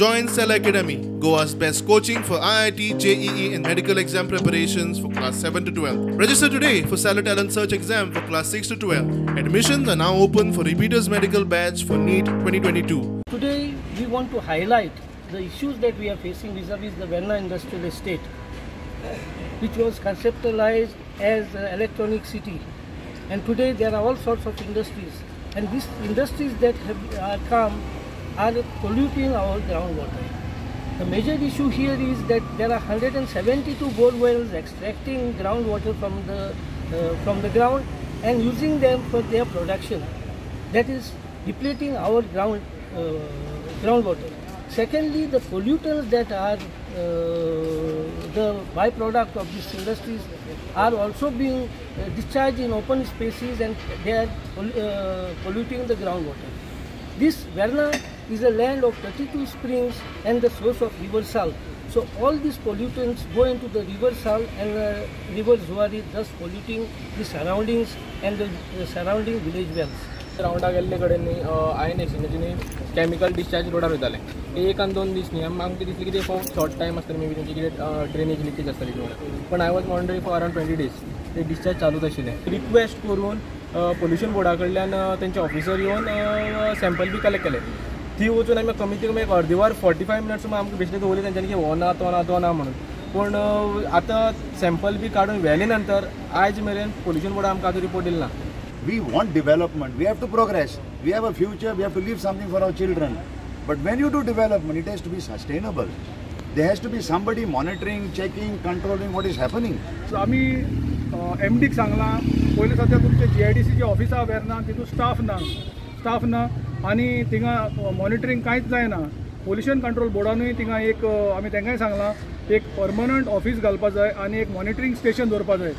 Join Cell Academy, Goa's best coaching for IIT, JEE, and medical exam preparations for class 7 to 12. Register today for Salad Talent Search exam for class 6 to 12. Admissions are now open for repeaters medical batch for NEET 2022. Today, we want to highlight the issues that we are facing vis-a-vis the Verna industrial estate, which was conceptualized as an electronic city. And today, there are all sorts of industries, and these industries that have are come are polluting our groundwater. The major issue here is that there are 172 bore wells extracting groundwater from the uh, from the ground and using them for their production. That is depleting our ground uh, groundwater. Secondly, the pollutants that are uh, the byproduct of these industries are also being uh, discharged in open spaces and they are pol- uh, polluting the groundwater. This Verna is a land of 32 springs and the source of river salt. So all these pollutants go into the river salt and uh, river Zuari, thus polluting the surroundings and the, the surrounding village wells. रावंडा गेल्ले कडेन न्ही ion एक्सचेंजाची न्ही chemical discharge रोडार वयताले ते एक आनी दोन दीस न्ही आमकां दिसलें की ते फॉर शॉर्ट टायम आसतलें मे बी तेंची कितें ड्रेनेज लिकेज आसतली किंवा पण I was wondering for around twenty days ते डिस्चार्ज चालूच आशिल्ले रिक्वेस्ट करून पोल्युशन बोर्डा कडल्यान तेंचे ऑफिसर येवन सॅम्पल बी कलेक्ट केले. ती वचून आम्ही कमीत कमी एक अर्धे वर फॉर्टी फाय मिनट्स बेश्टे दौले त्यांच्यानी की हो ना तो ना तो ना म्हणून. पण आता सॅम्पल बी काढून व्हॅलेनंतर आयज मेरेन पोल्युशन बोर्ड आम्हाला रिपोर्ट दिला. We want development we have to progress we have a future we have to live something for our children but when you to development it has to be sustainable they has to be somebody monitoring checking controlling what is happening so आम्ही एम डीक सांगला. पहिले सध्या तुमचे जी I D सीचे ऑफिसा भेर ना तिथून स्टाफ ना. स्टाफ ना आनी थिंगा मॉनिटरींग कांयच जायना. पोल्युशन कंट्रोल बोर्डानूय थिंगा एक आमी तांकांय सांगलां एक परमनंट ऑफिस घालपा जाय आनी एक मॉनिटरींग स्टेशन दवरपा जाय